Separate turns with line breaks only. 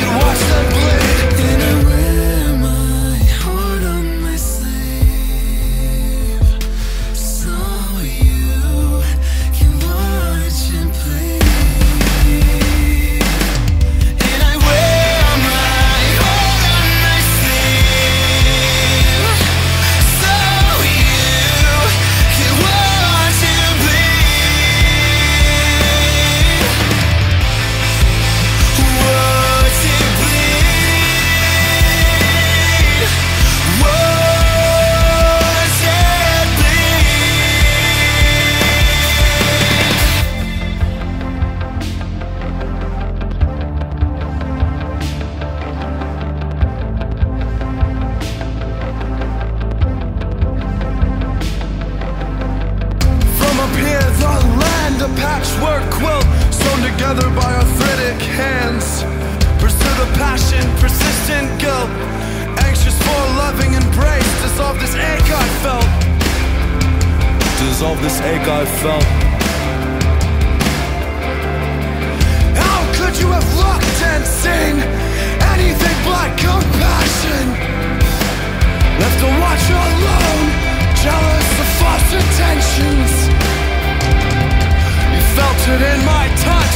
can watch them bleed were quilt sewn together by arthritic hands. Pursue the passion, persistent guilt. Anxious for a loving embrace. Dissolve this ache I felt. Dissolve this ache I felt. melted in my touch.